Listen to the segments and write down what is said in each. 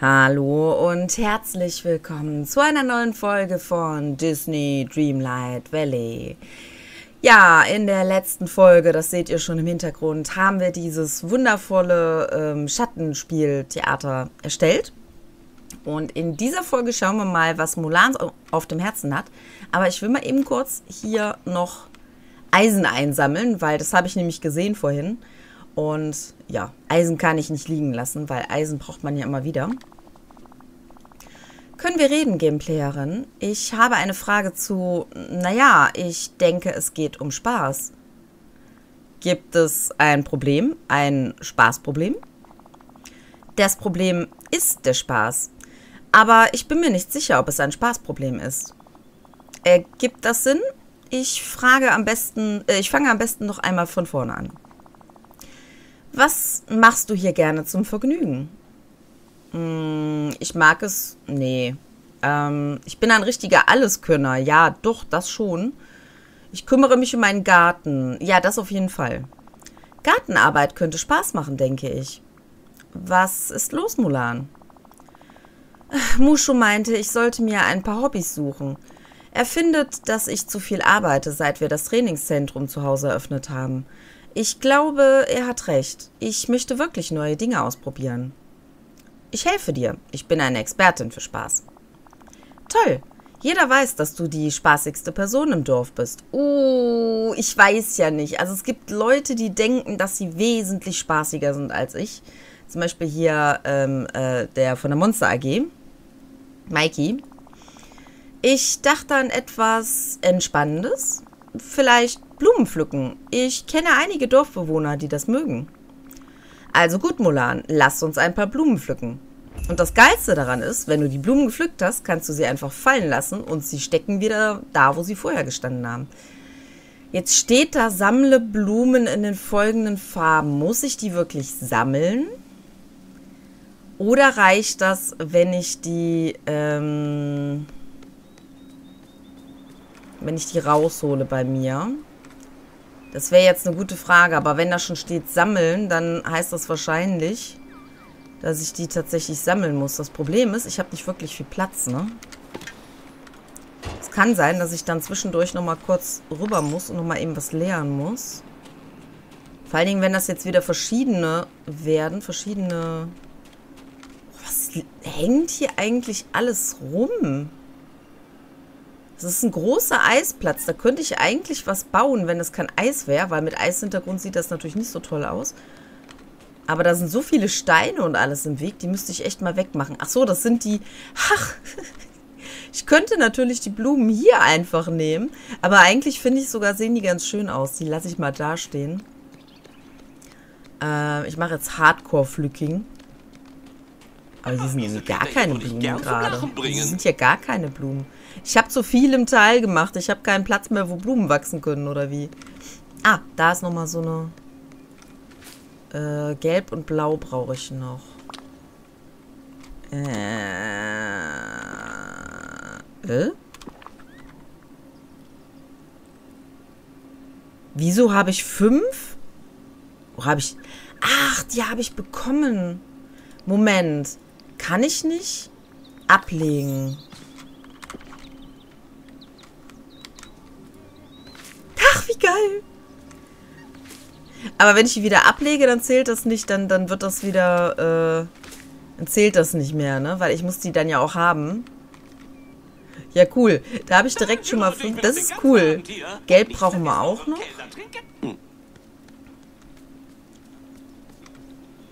Hallo und herzlich willkommen zu einer neuen Folge von Disney Dreamlight Valley. Ja, in der letzten Folge, das seht ihr schon im Hintergrund, haben wir dieses wundervolle ähm, Schattenspieltheater erstellt. Und in dieser Folge schauen wir mal, was Mulan auf dem Herzen hat. Aber ich will mal eben kurz hier noch Eisen einsammeln, weil das habe ich nämlich gesehen vorhin. Und ja, Eisen kann ich nicht liegen lassen, weil Eisen braucht man ja immer wieder. Können wir reden, Gameplayerin? Ich habe eine Frage zu, naja, ich denke, es geht um Spaß. Gibt es ein Problem, ein Spaßproblem? Das Problem ist der Spaß. Aber ich bin mir nicht sicher, ob es ein Spaßproblem ist. Ergibt das Sinn? Ich frage am besten, äh, ich fange am besten noch einmal von vorne an. Was machst du hier gerne zum Vergnügen? Hm, ich mag es. Nee. Ähm, ich bin ein richtiger Alleskönner. Ja, doch, das schon. Ich kümmere mich um meinen Garten. Ja, das auf jeden Fall. Gartenarbeit könnte Spaß machen, denke ich. Was ist los, Mulan? Mushu meinte, ich sollte mir ein paar Hobbys suchen. Er findet, dass ich zu viel arbeite, seit wir das Trainingszentrum zu Hause eröffnet haben. Ich glaube, er hat recht. Ich möchte wirklich neue Dinge ausprobieren. Ich helfe dir. Ich bin eine Expertin für Spaß. Toll. Jeder weiß, dass du die spaßigste Person im Dorf bist. Uh, ich weiß ja nicht. Also es gibt Leute, die denken, dass sie wesentlich spaßiger sind als ich. Zum Beispiel hier ähm, äh, der von der Monster AG, Mikey. Ich dachte an etwas Entspannendes. Vielleicht Blumen pflücken. Ich kenne einige Dorfbewohner, die das mögen. Also gut, Mulan, lass uns ein paar Blumen pflücken. Und das Geilste daran ist, wenn du die Blumen gepflückt hast, kannst du sie einfach fallen lassen und sie stecken wieder da, wo sie vorher gestanden haben. Jetzt steht da, sammle Blumen in den folgenden Farben. Muss ich die wirklich sammeln? Oder reicht das, wenn ich die, ähm, wenn ich die raushole bei mir? Das wäre jetzt eine gute Frage, aber wenn da schon steht sammeln, dann heißt das wahrscheinlich, dass ich die tatsächlich sammeln muss. Das Problem ist, ich habe nicht wirklich viel Platz, ne? Es kann sein, dass ich dann zwischendurch nochmal kurz rüber muss und nochmal eben was leeren muss. Vor allen Dingen, wenn das jetzt wieder verschiedene werden, verschiedene... Was hängt hier eigentlich alles rum? Das ist ein großer Eisplatz. Da könnte ich eigentlich was bauen, wenn es kein Eis wäre, weil mit Eishintergrund sieht das natürlich nicht so toll aus. Aber da sind so viele Steine und alles im Weg, die müsste ich echt mal wegmachen. Ach so, das sind die... Ach, ich könnte natürlich die Blumen hier einfach nehmen, aber eigentlich finde ich sogar, sehen die ganz schön aus. Die lasse ich mal da stehen. Äh, ich mache jetzt Hardcore-Flücking. Aber die sind gar keine Blumen gerade. Die sind ja gar keine Blumen. Ich habe zu viel im Teil gemacht. Ich habe keinen Platz mehr, wo Blumen wachsen können, oder wie? Ah, da ist nochmal so eine... Äh, Gelb und Blau brauche ich noch. Äh... Äh? Wieso habe ich fünf? Wo habe ich... Ach, die habe ich bekommen. Moment. Kann ich nicht ablegen? wie geil. Aber wenn ich die wieder ablege, dann zählt das nicht, dann, dann wird das wieder, äh, dann zählt das nicht mehr, ne? Weil ich muss die dann ja auch haben. Ja, cool. Da habe ich direkt schon mal fünf. Das ist cool. Gelb brauchen wir auch noch.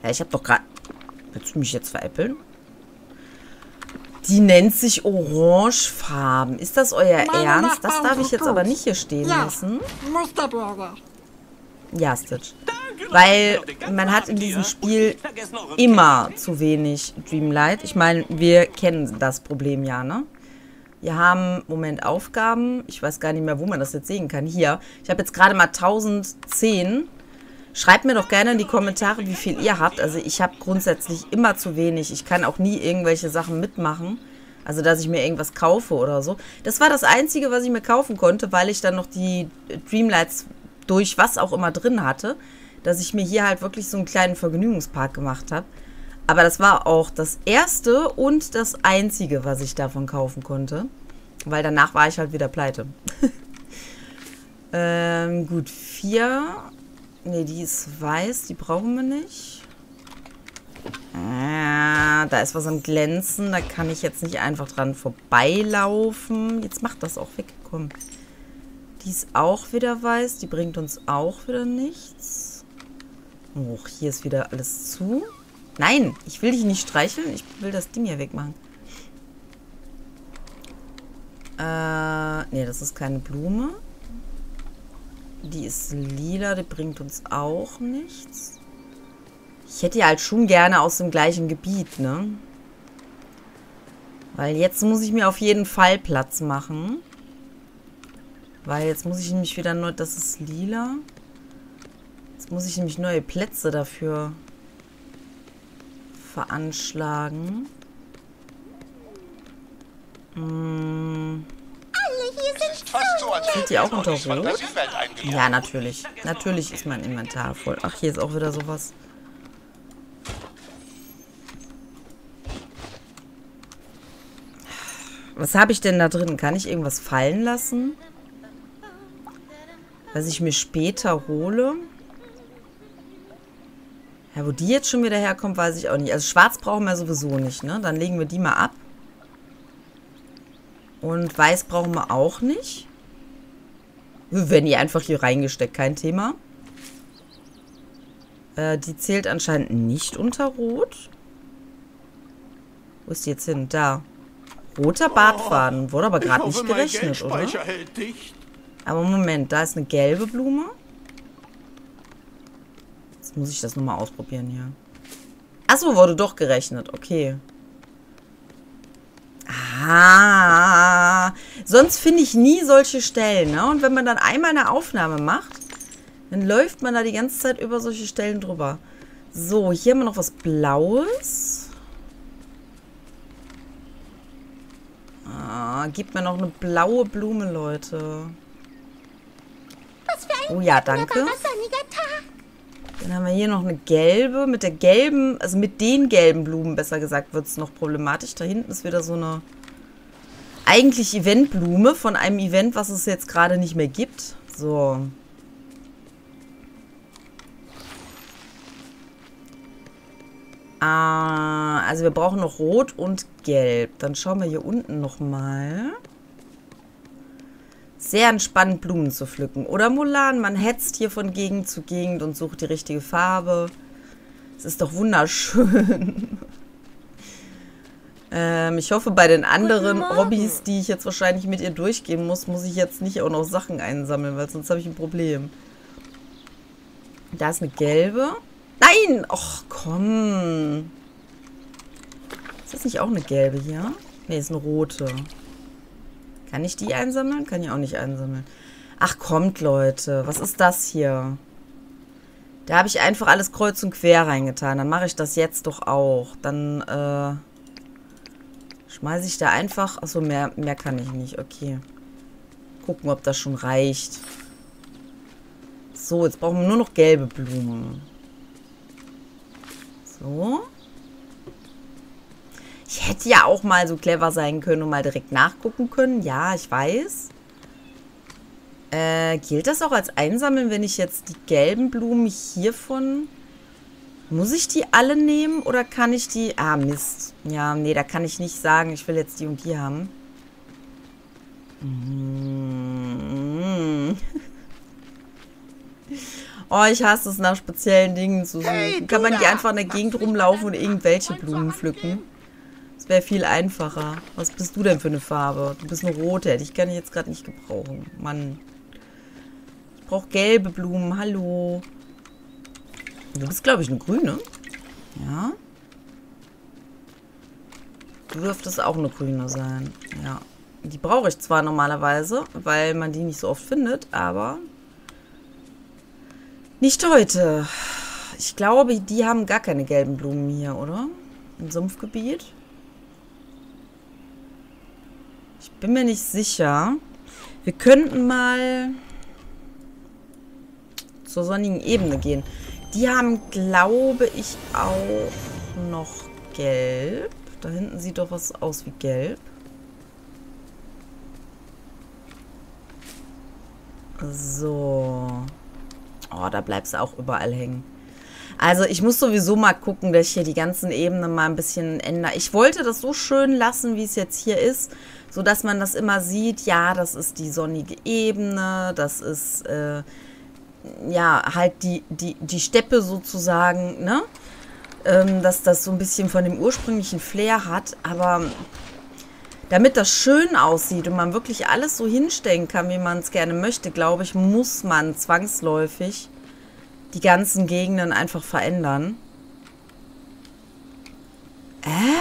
Ja, ich habe doch gerade... Willst du mich jetzt veräppeln? Die nennt sich Orangefarben. Ist das euer Meine Ernst? Das darf ich jetzt aber nicht hier stehen ja, lassen. Musterbürger. Ja, Stitch. Weil man hat in diesem Spiel immer zu wenig Dreamlight. Ich meine, wir kennen das Problem ja, ne? Wir haben, Moment, Aufgaben. Ich weiß gar nicht mehr, wo man das jetzt sehen kann. Hier. Ich habe jetzt gerade mal 1010. Schreibt mir doch gerne in die Kommentare, wie viel ihr habt. Also ich habe grundsätzlich immer zu wenig. Ich kann auch nie irgendwelche Sachen mitmachen. Also, dass ich mir irgendwas kaufe oder so. Das war das Einzige, was ich mir kaufen konnte, weil ich dann noch die Dreamlights durch was auch immer drin hatte. Dass ich mir hier halt wirklich so einen kleinen Vergnügungspark gemacht habe. Aber das war auch das erste und das einzige, was ich davon kaufen konnte. Weil danach war ich halt wieder pleite. ähm, gut, vier. Ne, die ist weiß, die brauchen wir nicht. Ah, da ist was am Glänzen, da kann ich jetzt nicht einfach dran vorbeilaufen. Jetzt macht das auch weg, komm. Die ist auch wieder weiß, die bringt uns auch wieder nichts. Oh, hier ist wieder alles zu. Nein, ich will dich nicht streicheln, ich will das Ding hier wegmachen. Äh, nee, das ist keine Blume. Die ist lila, die bringt uns auch nichts. Ich hätte ja halt schon gerne aus dem gleichen Gebiet, ne? Weil jetzt muss ich mir auf jeden Fall Platz machen. Weil jetzt muss ich nämlich wieder neu... Das ist lila. Jetzt muss ich nämlich neue Plätze dafür veranschlagen. Hm. Sind die auch unter Rot? Ja, natürlich. Natürlich ist mein Inventar voll. Ach, hier ist auch wieder sowas. Was habe ich denn da drin? Kann ich irgendwas fallen lassen? Was ich mir später hole? Ja, wo die jetzt schon wieder herkommt, weiß ich auch nicht. Also schwarz brauchen wir sowieso nicht, ne? Dann legen wir die mal ab. Und weiß brauchen wir auch nicht. Wir werden die einfach hier reingesteckt, kein Thema. Äh, die zählt anscheinend nicht unter Rot. Wo ist die jetzt hin? Da. Roter Bartfaden. Wurde aber gerade nicht gerechnet, oder? Aber Moment, da ist eine gelbe Blume. Jetzt muss ich das nochmal ausprobieren hier. Achso, wurde doch gerechnet. Okay. Ah, sonst finde ich nie solche Stellen. Ne? Und wenn man dann einmal eine Aufnahme macht, dann läuft man da die ganze Zeit über solche Stellen drüber. So, hier haben wir noch was Blaues. Ah, gib mir noch eine blaue Blume, Leute. oh ja, danke. Dann haben wir hier noch eine gelbe. Mit der gelben, also mit den gelben Blumen, besser gesagt, wird es noch problematisch. Da hinten ist wieder so eine eigentlich Eventblume von einem Event, was es jetzt gerade nicht mehr gibt. So. Ah, also wir brauchen noch Rot und Gelb. Dann schauen wir hier unten nochmal. Sehr entspannt, Blumen zu pflücken. Oder Mulan, man hetzt hier von Gegend zu Gegend und sucht die richtige Farbe. Es ist doch wunderschön. Ähm, ich hoffe, bei den anderen Hobbys, die ich jetzt wahrscheinlich mit ihr durchgehen muss, muss ich jetzt nicht auch noch Sachen einsammeln, weil sonst habe ich ein Problem. Da ist eine gelbe. Nein! Och, komm. Ist das nicht auch eine gelbe hier? Ne, ist eine rote. Kann ich die einsammeln? Kann ich auch nicht einsammeln. Ach, kommt, Leute. Was ist das hier? Da habe ich einfach alles kreuz und quer reingetan. Dann mache ich das jetzt doch auch. Dann, äh... Schmeiße ich da einfach... Achso, mehr, mehr kann ich nicht. Okay. Gucken, ob das schon reicht. So, jetzt brauchen wir nur noch gelbe Blumen. So. Ich hätte ja auch mal so clever sein können und mal direkt nachgucken können. Ja, ich weiß. Äh, gilt das auch als Einsammeln, wenn ich jetzt die gelben Blumen hiervon muss ich die alle nehmen oder kann ich die... Ah, Mist. Ja, nee, da kann ich nicht sagen, ich will jetzt die und die haben. Mm. Oh, ich hasse es, nach speziellen Dingen zu suchen. Hey, kann man die einfach in der Gegend rumlaufen und irgendwelche Blumen pflücken? Das wäre viel einfacher. Was bist du denn für eine Farbe? Du bist eine rote. Die kann ich jetzt gerade nicht gebrauchen. Mann. Ich brauche gelbe Blumen. Hallo. Du bist, glaube ich, eine grüne. Ja. Du dürftest auch eine grüne sein. Ja. Die brauche ich zwar normalerweise, weil man die nicht so oft findet, aber nicht heute. Ich glaube, die haben gar keine gelben Blumen hier, oder? Im Sumpfgebiet. Ich bin mir nicht sicher. Wir könnten mal zur sonnigen Ebene gehen. Die haben, glaube ich, auch... noch gelb. Da hinten sieht doch was aus wie gelb. So. Oh, da bleibst du auch überall hängen. Also ich muss sowieso mal gucken, dass ich hier die ganzen Ebenen mal ein bisschen ändere. Ich wollte das so schön lassen, wie es jetzt hier ist, sodass man das immer sieht. Ja, das ist die sonnige Ebene, das ist äh, ja halt die, die, die Steppe sozusagen, ne? Ähm, dass das so ein bisschen von dem ursprünglichen Flair hat. Aber damit das schön aussieht und man wirklich alles so hinstellen kann, wie man es gerne möchte, glaube ich, muss man zwangsläufig die ganzen Gegenden einfach verändern. Äh?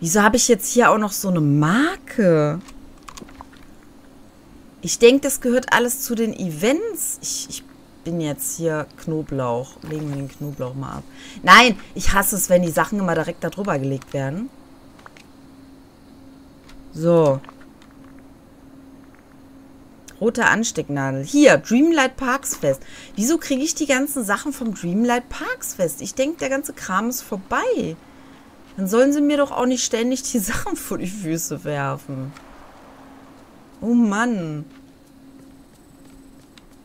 Wieso habe ich jetzt hier auch noch so eine Marke? Ich denke, das gehört alles zu den Events. Ich, ich bin jetzt hier Knoblauch. Legen wir den Knoblauch mal ab. Nein, ich hasse es, wenn die Sachen immer direkt da drüber gelegt werden. So. Rote Anstecknadel. Hier, Dreamlight Parks Fest. Wieso kriege ich die ganzen Sachen vom Dreamlight Parks Fest? Ich denke, der ganze Kram ist vorbei. Dann sollen sie mir doch auch nicht ständig die Sachen vor die Füße werfen. Oh Mann.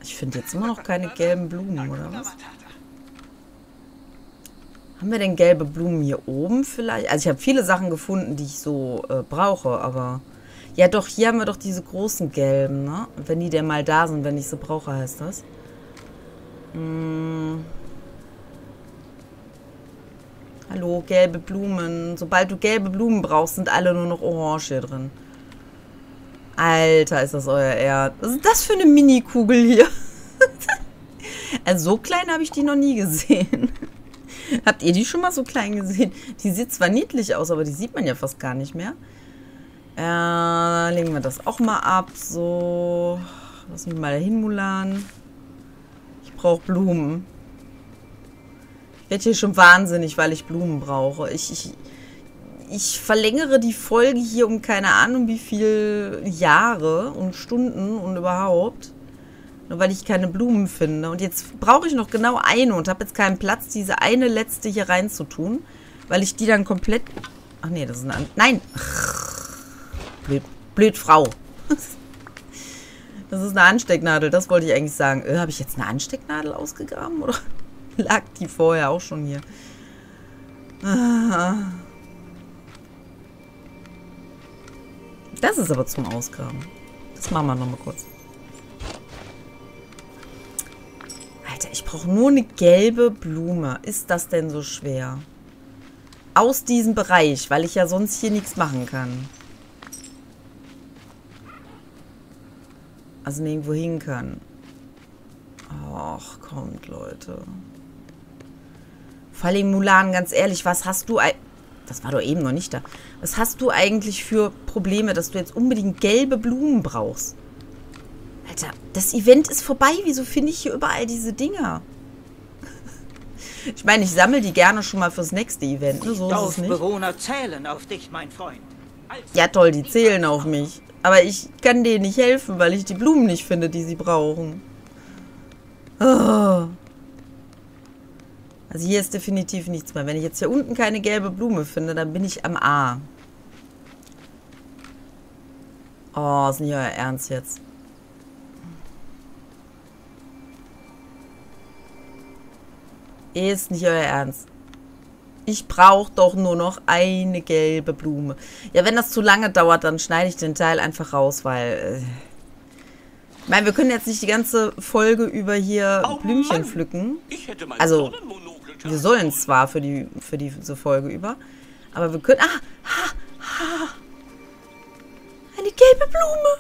Ich finde jetzt immer noch keine gelben Blumen, oder was? Haben wir denn gelbe Blumen hier oben vielleicht? Also ich habe viele Sachen gefunden, die ich so äh, brauche, aber... Ja, doch, hier haben wir doch diese großen gelben, ne? Wenn die denn mal da sind, wenn ich sie brauche, heißt das. Hm. Hallo, gelbe Blumen. Sobald du gelbe Blumen brauchst, sind alle nur noch orange hier drin. Alter, ist das euer Erd. Was ist das für eine Mini-Kugel hier? also so klein habe ich die noch nie gesehen. Habt ihr die schon mal so klein gesehen? Die sieht zwar niedlich aus, aber die sieht man ja fast gar nicht mehr. Äh, legen wir das auch mal ab. So. Lass mich mal dahin, Mulan. Ich brauche Blumen. Ich werde hier schon wahnsinnig, weil ich Blumen brauche. Ich, ich, ich verlängere die Folge hier um keine Ahnung wie viele Jahre und Stunden und überhaupt. Nur weil ich keine Blumen finde. Und jetzt brauche ich noch genau eine und habe jetzt keinen Platz, diese eine letzte hier reinzutun. Weil ich die dann komplett... Ach nee, das ist eine... Nein! Blöd, blöd Frau. Das ist eine Anstecknadel, das wollte ich eigentlich sagen. Äh, Habe ich jetzt eine Anstecknadel ausgegraben oder lag die vorher auch schon hier? Das ist aber zum Ausgraben. Das machen wir nochmal kurz. Alter, ich brauche nur eine gelbe Blume. Ist das denn so schwer? Aus diesem Bereich, weil ich ja sonst hier nichts machen kann. Also nirgendwo hin kann. Ach, kommt, Leute. Vor allem Mulan, ganz ehrlich, was hast du... Das war doch eben noch nicht da. Was hast du eigentlich für Probleme, dass du jetzt unbedingt gelbe Blumen brauchst? Alter, das Event ist vorbei. Wieso finde ich hier überall diese Dinger? Ich meine, ich sammle die gerne schon mal fürs nächste Event. Ne? So ist es nicht. Bewohner zählen auf dich, mein Freund. Ja toll, die zählen auf mich. Aber ich kann denen nicht helfen, weil ich die Blumen nicht finde, die sie brauchen. Oh. Also hier ist definitiv nichts mehr. Wenn ich jetzt hier unten keine gelbe Blume finde, dann bin ich am A. Oh, ist nicht euer Ernst jetzt. Ist nicht euer Ernst. Ich brauche doch nur noch eine gelbe Blume. Ja, wenn das zu lange dauert, dann schneide ich den Teil einfach raus, weil... Äh, ich meine, wir können jetzt nicht die ganze Folge über hier oh, Blümchen Mann. pflücken. Also, wir sollen zwar für, die, für diese Folge über, aber wir können... Ah, ha, ha. Eine gelbe Blume.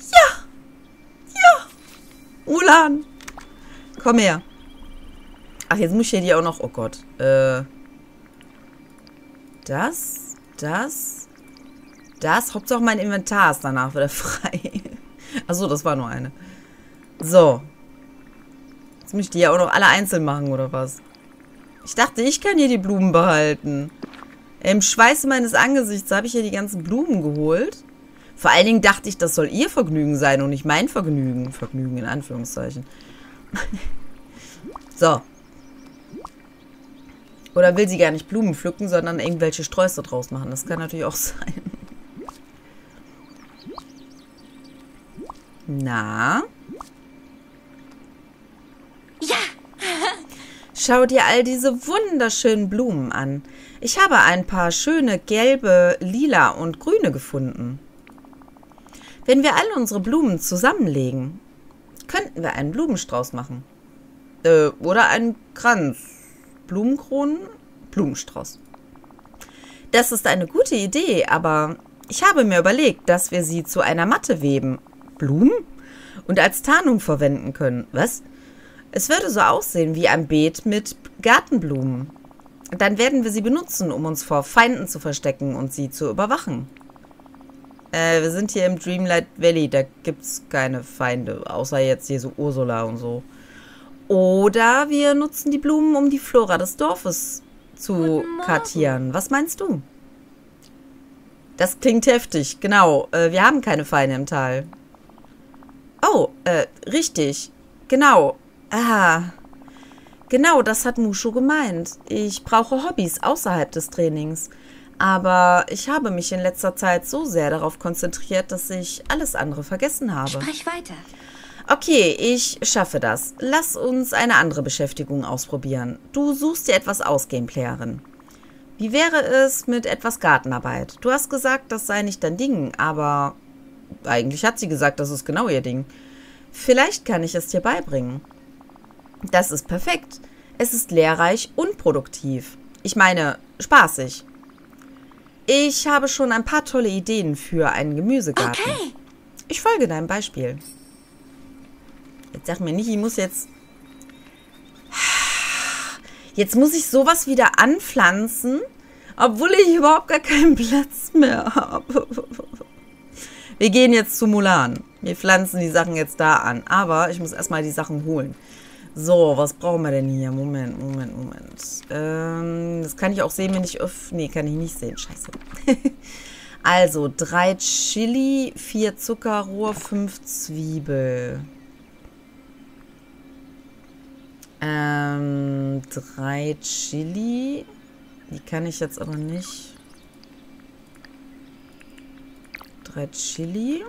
Ja. Ja. Mulan. Komm her. Ach, jetzt muss ich hier die auch noch... Oh Gott. Äh, das, das, das. Hauptsache mein Inventar ist danach wieder frei. Achso, das war nur eine. So. Jetzt muss ich die ja auch noch alle einzeln machen, oder was? Ich dachte, ich kann hier die Blumen behalten. Im Schweiße meines Angesichts habe ich hier die ganzen Blumen geholt. Vor allen Dingen dachte ich, das soll ihr Vergnügen sein und nicht mein Vergnügen. Vergnügen in Anführungszeichen. so, Oder will sie gar nicht Blumen pflücken, sondern irgendwelche Sträuße draus machen. Das kann natürlich auch sein. Na? Ja, Schau dir all diese wunderschönen Blumen an. Ich habe ein paar schöne gelbe, lila und grüne gefunden. Wenn wir alle unsere Blumen zusammenlegen, könnten wir einen Blumenstrauß machen. Äh, oder einen Kranz. Blumenkronen, Blumenstrauß. Das ist eine gute Idee, aber ich habe mir überlegt, dass wir sie zu einer Matte weben. Blumen? Und als Tarnung verwenden können. Was? Es würde so aussehen wie ein Beet mit Gartenblumen. Dann werden wir sie benutzen, um uns vor Feinden zu verstecken und sie zu überwachen. Äh, wir sind hier im Dreamlight Valley, da gibt's keine Feinde, außer jetzt hier so Ursula und so. Oder wir nutzen die Blumen, um die Flora des Dorfes zu kartieren. Was meinst du? Das klingt heftig, genau. Äh, wir haben keine Feinde im Tal. Oh, äh, richtig. Genau. Ah. Genau, das hat Mushu gemeint. Ich brauche Hobbys außerhalb des Trainings. Aber ich habe mich in letzter Zeit so sehr darauf konzentriert, dass ich alles andere vergessen habe. sprich weiter. Okay, ich schaffe das. Lass uns eine andere Beschäftigung ausprobieren. Du suchst dir etwas aus, Gameplayerin. Wie wäre es mit etwas Gartenarbeit? Du hast gesagt, das sei nicht dein Ding, aber eigentlich hat sie gesagt, das ist genau ihr Ding. Vielleicht kann ich es dir beibringen. Das ist perfekt. Es ist lehrreich und produktiv. Ich meine, spaßig. Ich habe schon ein paar tolle Ideen für einen Gemüsegarten. Okay. Ich folge deinem Beispiel. Jetzt sag mir nicht, ich muss jetzt. Jetzt muss ich sowas wieder anpflanzen, obwohl ich überhaupt gar keinen Platz mehr habe. Wir gehen jetzt zu Mulan. Wir pflanzen die Sachen jetzt da an. Aber ich muss erstmal die Sachen holen. So, was brauchen wir denn hier? Moment, Moment, Moment. Ähm, das kann ich auch sehen, wenn ich. Nee, kann ich nicht sehen. Scheiße. also, drei Chili, vier Zuckerrohr, fünf Zwiebel. Ähm, drei Chili. Die kann ich jetzt aber nicht. Drei Chili.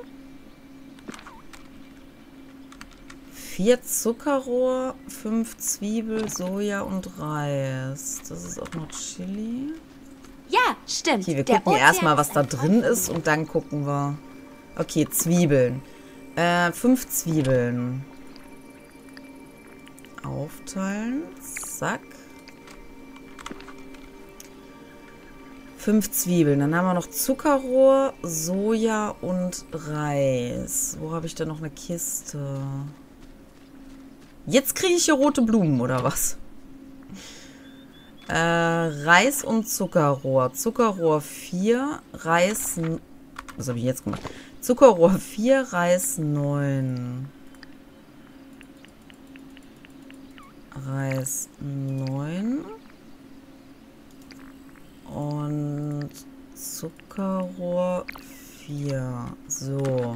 Vier Zuckerrohr, fünf Zwiebel, Soja und Reis. Das ist auch noch Chili. Ja, stimmt. Okay, wir Der gucken erstmal, was da drin ist und dann gucken wir. Okay, Zwiebeln. Äh, fünf Zwiebeln. Aufteilen. Zack. Fünf Zwiebeln. Dann haben wir noch Zuckerrohr, Soja und Reis. Wo habe ich denn noch eine Kiste? Jetzt kriege ich hier rote Blumen, oder was? Äh, Reis und Zuckerrohr. Zuckerrohr 4, Reis. Was habe ich jetzt gemacht? Zuckerrohr 4, Reis 9. Reis 9. Und Zuckerrohr 4. So.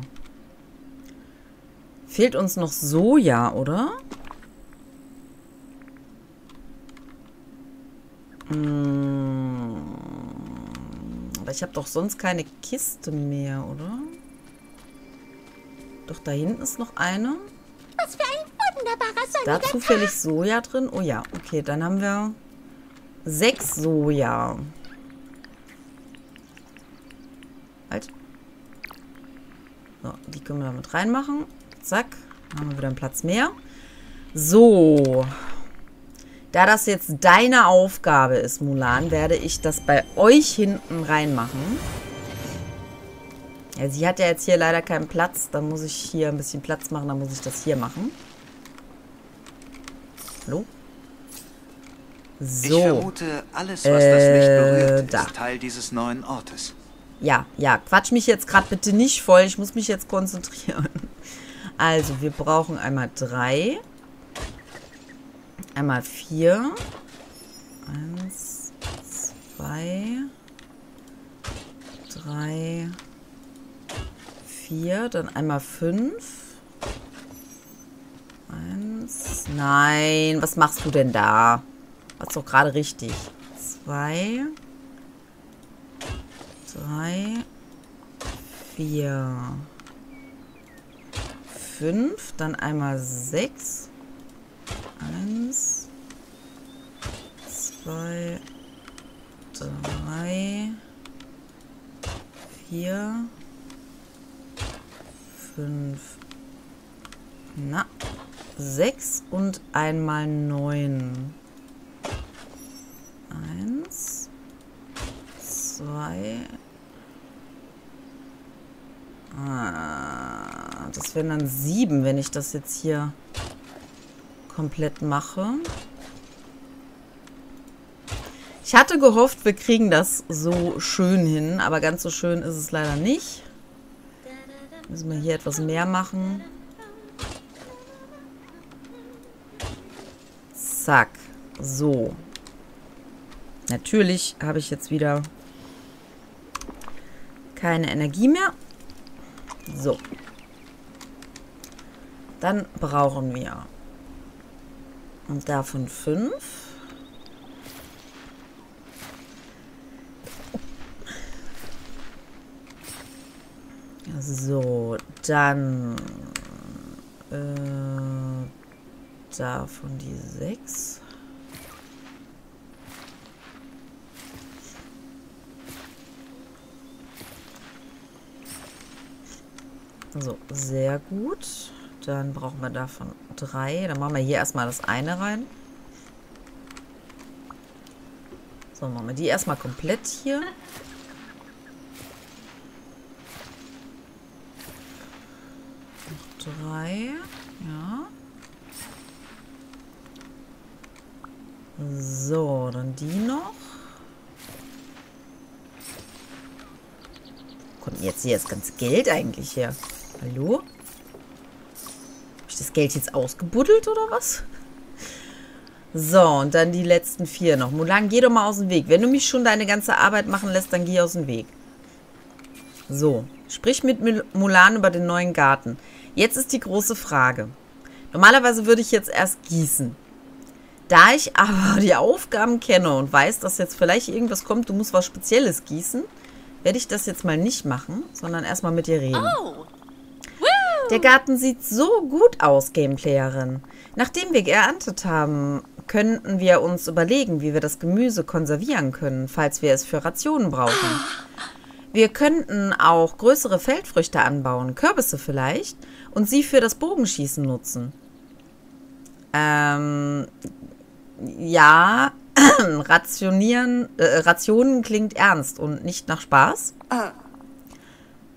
Fehlt uns noch Soja, oder? Hm. Aber ich habe doch sonst keine Kiste mehr, oder? Doch da hinten ist noch eine. Was für ein wunderbarer Da sonniger zufällig Soja drin. Oh ja, okay, dann haben wir sechs Soja. Halt. So, die können wir damit reinmachen. Zack, dann haben wir wieder einen Platz mehr. So. Da das jetzt deine Aufgabe ist, Mulan, werde ich das bei euch hinten reinmachen. Ja, sie hat ja jetzt hier leider keinen Platz. Dann muss ich hier ein bisschen Platz machen. Dann muss ich das hier machen. Hallo? Ich So. vermute, alles, was das Licht Äh, berührt, da. ist Teil dieses neuen Ortes. Ja, ja, quatsch mich jetzt gerade bitte nicht voll. Ich muss mich jetzt konzentrieren. Also, wir brauchen einmal drei. Einmal vier. Eins, zwei, drei, vier. Dann einmal fünf. Eins. Nein, was machst du denn da? Was doch gerade richtig. zwei, drei, vier, fünf, dann einmal sechs, eins, zwei, drei, vier, fünf, na, sechs und einmal neun. Eins, zwei. Ah, das wären dann sieben, wenn ich das jetzt hier komplett mache. Ich hatte gehofft, wir kriegen das so schön hin, aber ganz so schön ist es leider nicht. Müssen wir hier etwas mehr machen. Zack. So. Natürlich habe ich jetzt wieder keine Energie mehr. So. Dann brauchen wir und davon fünf. So, dann äh, davon die sechs. So, sehr gut. Dann brauchen wir davon drei. Dann machen wir hier erstmal das eine rein. So, machen wir die erstmal komplett hier. Drei. Ja. So, dann die noch. Kommt jetzt hier das ganze Geld eigentlich her? Hallo? Habe ich das Geld jetzt ausgebuddelt oder was? So, und dann die letzten vier noch. Mulan, geh doch mal aus dem Weg. Wenn du mich schon deine ganze Arbeit machen lässt, dann geh aus dem Weg. So, sprich mit Mulan über den neuen Garten. Jetzt ist die große Frage. Normalerweise würde ich jetzt erst gießen. Da ich aber die Aufgaben kenne und weiß, dass jetzt vielleicht irgendwas kommt, du musst was Spezielles gießen, werde ich das jetzt mal nicht machen, sondern erstmal mit dir reden. Oh. Der Garten sieht so gut aus, Gameplayerin. Nachdem wir geerntet haben, könnten wir uns überlegen, wie wir das Gemüse konservieren können, falls wir es für Rationen brauchen. Wir könnten auch größere Feldfrüchte anbauen, Kürbisse vielleicht, und sie für das Bogenschießen nutzen. Ähm, ja, rationieren, äh, Rationen klingt ernst und nicht nach Spaß.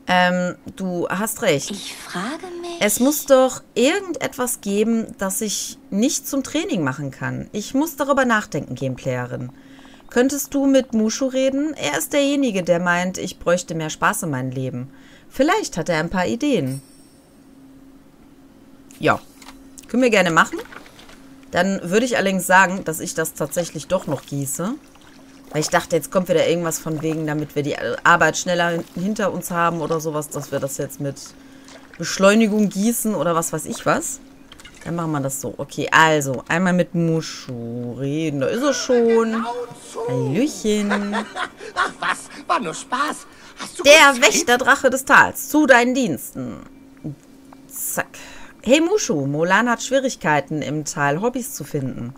Ähm, du hast recht. Ich frage mich. Es muss doch irgendetwas geben, das ich nicht zum Training machen kann. Ich muss darüber nachdenken, Gameplayerin. Könntest du mit Mushu reden? Er ist derjenige, der meint, ich bräuchte mehr Spaß in meinem Leben. Vielleicht hat er ein paar Ideen. Ja, können wir gerne machen. Dann würde ich allerdings sagen, dass ich das tatsächlich doch noch gieße. Weil ich dachte, jetzt kommt wieder irgendwas von wegen, damit wir die Arbeit schneller hinter uns haben oder sowas, dass wir das jetzt mit Beschleunigung gießen oder was weiß ich was. Dann machen wir das so. Okay, also, einmal mit Mushu reden. Da ist er schon. Hallöchen. Ach was, war nur Spaß. Hast du Der? Wächterdrache des Tals. Zu deinen Diensten. Zack. Hey Mushu, Molan hat Schwierigkeiten im Tal Hobbys zu finden.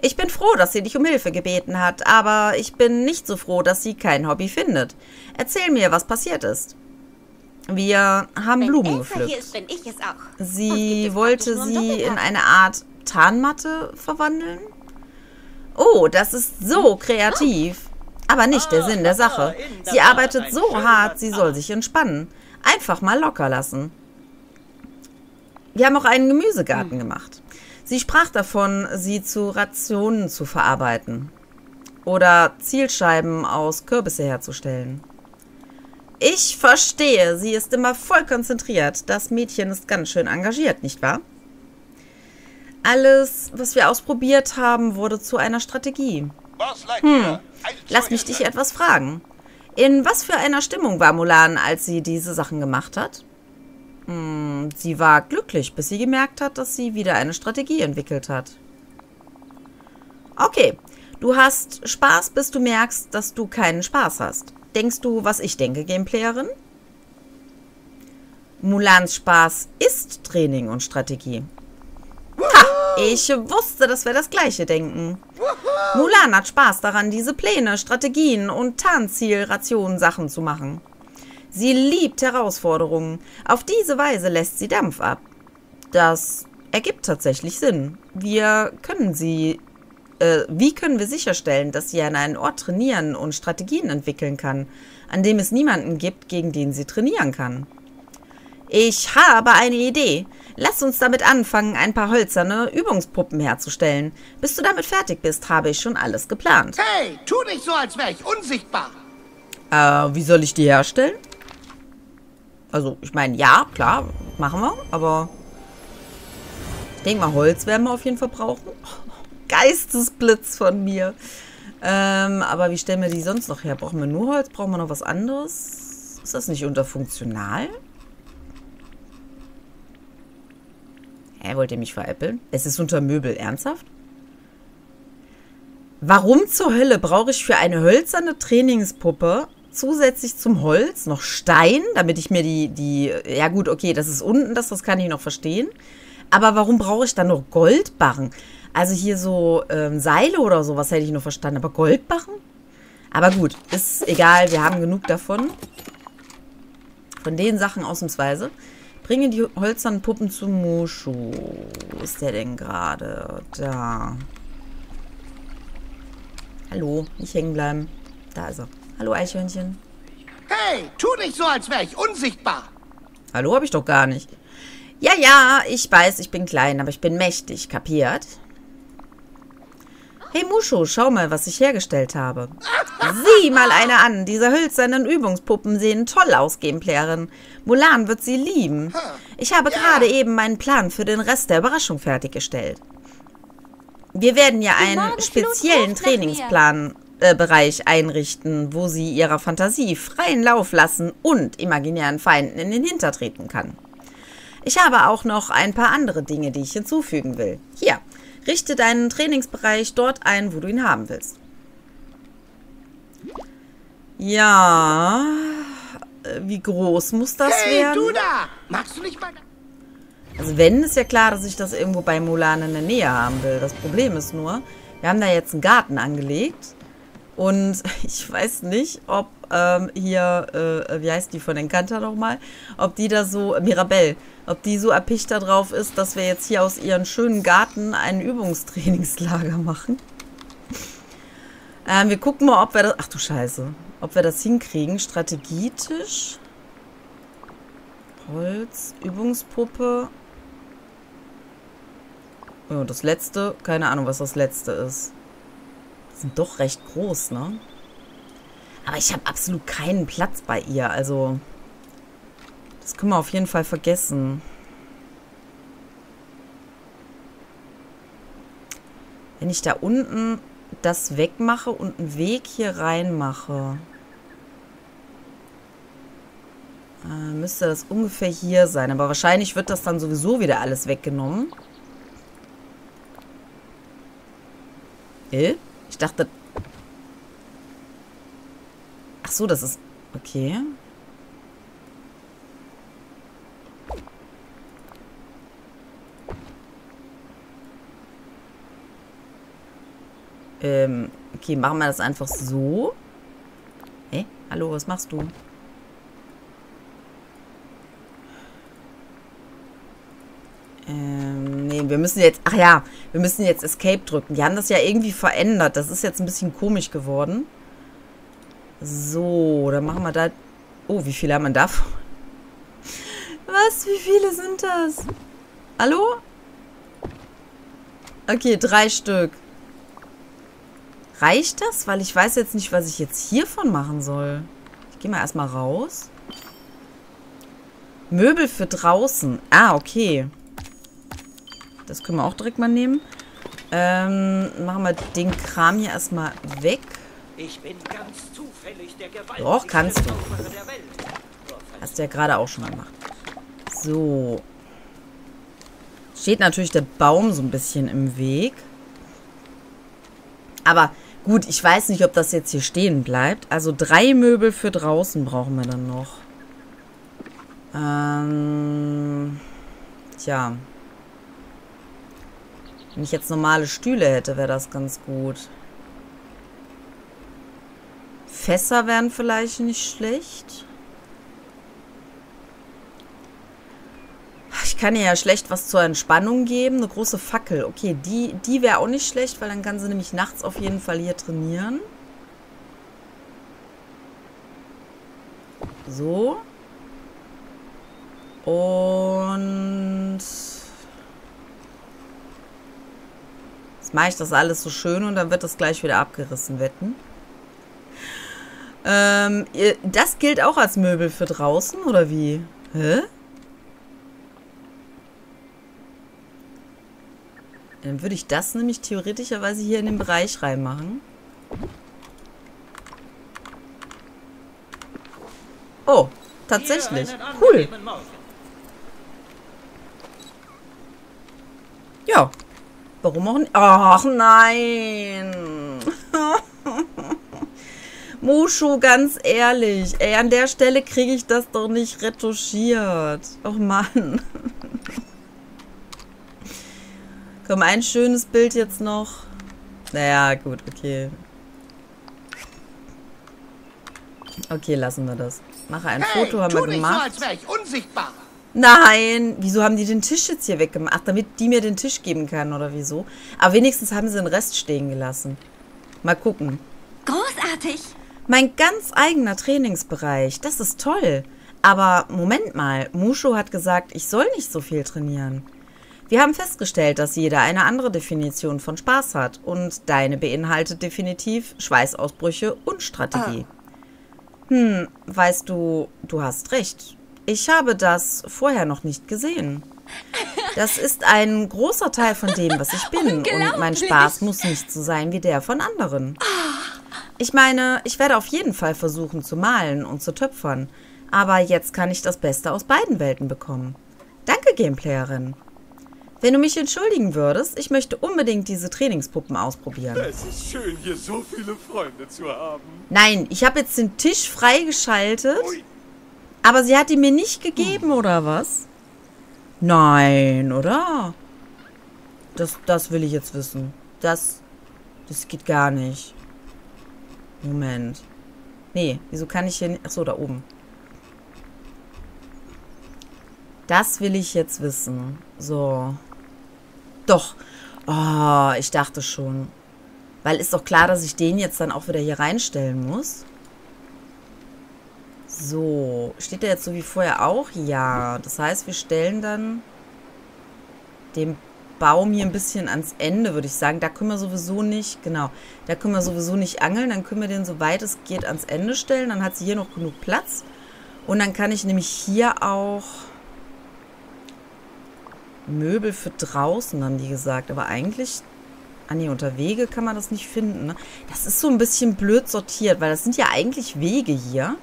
Ich bin froh, dass sie dich um Hilfe gebeten hat, aber ich bin nicht so froh, dass sie kein Hobby findet. Erzähl mir, was passiert ist. Wir haben Wenn Blumen Elsa hier gepflückt. ist, Sie wollte sie in eine Art Tarnmatte verwandeln? Oh, das ist so kreativ. Aber nicht der Sinn der Sache. Sie arbeitet so hart, sie soll sich entspannen. Einfach mal locker lassen. Wir haben auch einen Gemüsegarten gemacht. Sie sprach davon, sie zu Rationen zu verarbeiten. Oder Zielscheiben aus Kürbisse herzustellen. Ich verstehe, sie ist immer voll konzentriert. Das Mädchen ist ganz schön engagiert, nicht wahr? Alles, was wir ausprobiert haben, wurde zu einer Strategie. Hm, lass mich dich etwas fragen. In was für einer Stimmung war Mulan, als sie diese Sachen gemacht hat? Hm, sie war glücklich, bis sie gemerkt hat, dass sie wieder eine Strategie entwickelt hat. Okay, Du hast Spaß, bis du merkst, dass du keinen Spaß hast. Denkst du, was ich denke, Gameplayerin? Mulans Spaß ist Training und Strategie. Ha, ich wusste, dass wir das Gleiche denken. Mulan hat Spaß daran, diese Pläne, Strategien und Tarnzielrationen Sachen zu machen. Sie liebt Herausforderungen. Auf diese Weise lässt sie Dampf ab. Das ergibt tatsächlich Sinn. Wir können sie äh, wie können wir sicherstellen, dass sie an einen Ort trainieren und Strategien entwickeln kann, an dem es niemanden gibt, gegen den sie trainieren kann? Ich habe eine Idee. Lass uns damit anfangen, ein paar hölzerne Übungspuppen herzustellen. Bis du damit fertig bist, habe ich schon alles geplant. Hey, tu nicht so, als wäre ich unsichtbar. Äh, wie soll ich die herstellen? Also, ich meine, ja, klar, machen wir, aber ich denke mal, Holz werden wir auf jeden Fall brauchen. Geistesblitz von mir. Ähm, aber wie stellen wir die sonst noch her? Brauchen wir nur Holz? Brauchen wir noch was anderes? Ist das nicht unter funktional? Hä, wollt ihr mich veräppeln? Es ist unter Möbel. Ernsthaft? Warum zur Hölle brauche ich für eine hölzerne Trainingspuppe zusätzlich zum Holz noch Stein, damit ich mir die, die, ja gut, okay, das ist unten, das, das kann ich noch verstehen. Aber warum brauche ich dann noch Goldbarren? Also hier so ähm, Seile oder sowas hätte ich nur verstanden. Aber Goldbarren? Aber gut, ist egal. Wir haben genug davon. Von den Sachen ausnahmsweise. Bringe die hölzernen Puppen zu Mushu. Wo ist der denn gerade? Da. Hallo, nicht hängen bleiben. Da ist er. Hallo, Eichhörnchen. Hey, tu nicht so, als wäre ich unsichtbar. Hallo, habe ich doch gar nicht. Ja, ja, ich weiß, ich bin klein, aber ich bin mächtig. Kapiert? Hey Mushu, schau mal, was ich hergestellt habe. Sieh mal eine an. Diese hölzernen Übungspuppen sehen toll aus, Gameplayerin. Mulan wird sie lieben. Ich habe gerade eben meinen Plan für den Rest der Überraschung fertiggestellt. Wir werden ja einen speziellen Trainingsplan Bereich einrichten, wo sie ihrer Fantasie freien Lauf lassen und imaginären Feinden in den Hintertreten kann. Ich habe auch noch ein paar andere Dinge, die ich hinzufügen will. Hier, Richte deinen Trainingsbereich dort ein, wo du ihn haben willst. Ja. Äh, wie groß muss das hey, werden? du da! Magst du nicht mal... Also wenn, ist ja klar, dass ich das irgendwo bei Mulan in der Nähe haben will. Das Problem ist nur, wir haben da jetzt einen Garten angelegt. Und ich weiß nicht, ob ähm, hier, äh, wie heißt die von Encanto nochmal, ob die da so, Mirabelle, ob die so erpicht darauf ist, dass wir jetzt hier aus ihrem schönen Garten ein Übungstrainingslager machen. Ähm, wir gucken mal, ob wir das, ach du Scheiße, ob wir das hinkriegen. Strategietisch. Holz, Übungspuppe. Oh, das letzte, keine Ahnung, was das letzte ist. Sind doch recht groß, ne? Aber ich habe absolut keinen Platz bei ihr. Also, das können wir auf jeden Fall vergessen. Wenn ich da unten das wegmache und einen Weg hier reinmache, äh, müsste das ungefähr hier sein. Aber wahrscheinlich wird das dann sowieso wieder alles weggenommen. Äh? Ich dachte, Ach so, das ist... Okay. Ähm, okay, machen wir das einfach so. Hey, hallo, was machst du? Ähm, nee, wir müssen jetzt... Ach ja, wir müssen jetzt Escape drücken. Die haben das ja irgendwie verändert. Das ist jetzt ein bisschen komisch geworden. So, dann machen wir da... Oh, wie viele haben wir davon? Was? Wie viele sind das? Hallo? Okay, drei Stück. Reicht das? Weil ich weiß jetzt nicht, was ich jetzt hiervon machen soll. Ich gehe mal erstmal raus. Möbel für draußen. Ah, okay. Das können wir auch direkt mal nehmen. Ähm, machen wir den Kram hier erstmal weg. Ich bin ganz zufällig der Doch, kannst du. Hast du ja gerade auch schon mal gemacht. So. Steht natürlich der Baum so ein bisschen im Weg. Aber Gut, ich weiß nicht, ob das jetzt hier stehen bleibt. Also drei Möbel für draußen brauchen wir dann noch. Ähm, tja. Wenn ich jetzt normale Stühle hätte, wäre das ganz gut. Fässer wären vielleicht nicht schlecht. Ich kann ihr ja schlecht was zur Entspannung geben. Eine große Fackel. Okay, die, die wäre auch nicht schlecht, weil dann kann sie nämlich nachts auf jeden Fall hier trainieren. So. Und... Jetzt mache ich das alles so schön und dann wird das gleich wieder abgerissen, wetten. Ähm, das gilt auch als Möbel für draußen, oder wie? Hä? Dann würde ich das nämlich theoretischerweise hier in den Bereich reinmachen. Oh, tatsächlich. Cool. Ja. Warum auch nicht? Ach nein. Mushu, ganz ehrlich. Ey, an der Stelle kriege ich das doch nicht retuschiert. Oh Mann. Komm, ein schönes Bild jetzt noch. Naja, gut, okay. Okay, lassen wir das. Mache ein hey, Foto, haben wir gemacht. So, als ich unsichtbar. Nein, wieso haben die den Tisch jetzt hier weggemacht? Ach, damit die mir den Tisch geben kann, oder wieso? Aber wenigstens haben sie den Rest stehen gelassen. Mal gucken. Großartig. Mein ganz eigener Trainingsbereich, das ist toll. Aber Moment mal, Musho hat gesagt, ich soll nicht so viel trainieren. Wir haben festgestellt, dass jeder eine andere Definition von Spaß hat und deine beinhaltet definitiv Schweißausbrüche und Strategie. Ah. Hm, weißt du, du hast recht. Ich habe das vorher noch nicht gesehen. Das ist ein großer Teil von dem, was ich bin. Und mein Spaß muss nicht so sein wie der von anderen. Ich meine, ich werde auf jeden Fall versuchen zu malen und zu töpfern. Aber jetzt kann ich das Beste aus beiden Welten bekommen. Danke, Gameplayerin. Wenn du mich entschuldigen würdest, ich möchte unbedingt diese Trainingspuppen ausprobieren. Es ist schön, hier so viele Freunde zu haben. Nein, ich habe jetzt den Tisch freigeschaltet. Aber sie hat ihn mir nicht gegeben, oder was? Nein, oder? Das, das will ich jetzt wissen. Das, das geht gar nicht. Moment. Nee, wieso kann ich hier nicht... Achso, da oben. Das will ich jetzt wissen. So. Doch. Oh, ich dachte schon. Weil ist doch klar, dass ich den jetzt dann auch wieder hier reinstellen muss. So. Steht der jetzt so wie vorher auch? Ja. Das heißt, wir stellen dann den Baum hier ein bisschen ans Ende, würde ich sagen. Da können wir sowieso nicht, genau, da können wir sowieso nicht angeln. Dann können wir den, soweit es geht, ans Ende stellen. Dann hat sie hier noch genug Platz. Und dann kann ich nämlich hier auch Möbel für draußen, haben die gesagt. Aber eigentlich, ah nee, unter Wege kann man das nicht finden. Ne? Das ist so ein bisschen blöd sortiert, weil das sind ja eigentlich Wege hier.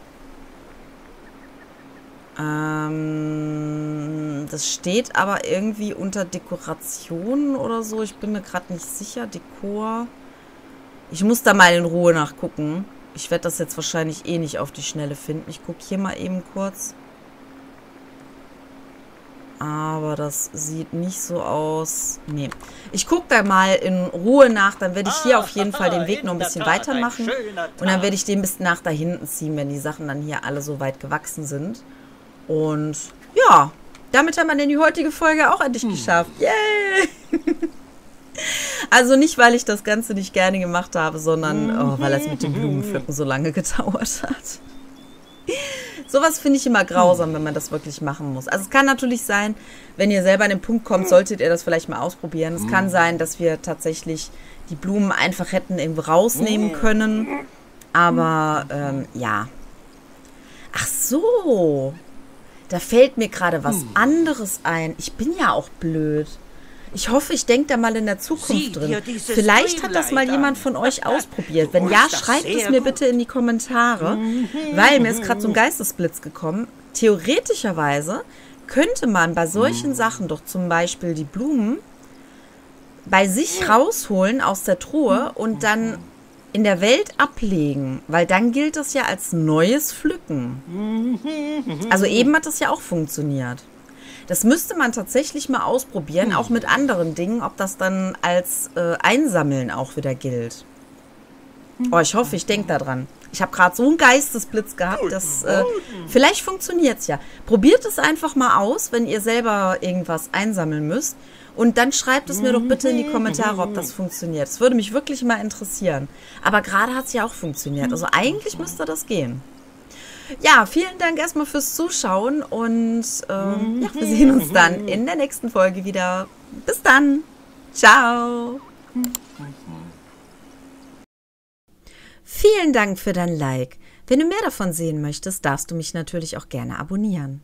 Ähm, das steht aber irgendwie unter Dekoration oder so. Ich bin mir gerade nicht sicher. Dekor. Ich muss da mal in Ruhe nachgucken. Ich werde das jetzt wahrscheinlich eh nicht auf die Schnelle finden. Ich gucke hier mal eben kurz. Aber das sieht nicht so aus. Nee. Ich gucke da mal in Ruhe nach. Dann werde ich hier auf jeden Fall den Weg noch ein bisschen weitermachen. Und dann werde ich den bis nach da hinten ziehen, wenn die Sachen dann hier alle so weit gewachsen sind. Und ja, damit haben wir denn die heutige Folge auch endlich hm. geschafft. Yay! also nicht, weil ich das Ganze nicht gerne gemacht habe, sondern oh, weil es mit dem Blumenpflücken so lange gedauert hat. Sowas finde ich immer grausam, wenn man das wirklich machen muss. Also es kann natürlich sein, wenn ihr selber an den Punkt kommt, solltet ihr das vielleicht mal ausprobieren. Es kann sein, dass wir tatsächlich die Blumen einfach hätten irgendwo rausnehmen können. Aber ähm, ja. Ach so. Da fällt mir gerade was hm. anderes ein. Ich bin ja auch blöd. Ich hoffe, ich denke da mal in der Zukunft drin. Vielleicht hat das mal jemand von euch ausprobiert. Wenn ja, schreibt es mir bitte in die Kommentare, mhm. weil mir ist gerade so ein Geistesblitz gekommen. Theoretischerweise könnte man bei solchen mhm. Sachen doch zum Beispiel die Blumen bei sich rausholen aus der Truhe und dann in der Welt ablegen, weil dann gilt es ja als neues Pflücken. Also eben hat das ja auch funktioniert. Das müsste man tatsächlich mal ausprobieren, auch mit anderen Dingen, ob das dann als äh, Einsammeln auch wieder gilt. Oh, ich hoffe, ich denke daran. Ich habe gerade so einen Geistesblitz gehabt, dass äh, vielleicht funktioniert es ja. Probiert es einfach mal aus, wenn ihr selber irgendwas einsammeln müsst. Und dann schreibt es mir doch bitte in die Kommentare, ob das funktioniert. Das würde mich wirklich mal interessieren. Aber gerade hat es ja auch funktioniert. Also eigentlich müsste das gehen. Ja, vielen Dank erstmal fürs Zuschauen und ähm, ja, wir sehen uns dann in der nächsten Folge wieder. Bis dann. Ciao. Vielen Dank für dein Like. Wenn du mehr davon sehen möchtest, darfst du mich natürlich auch gerne abonnieren.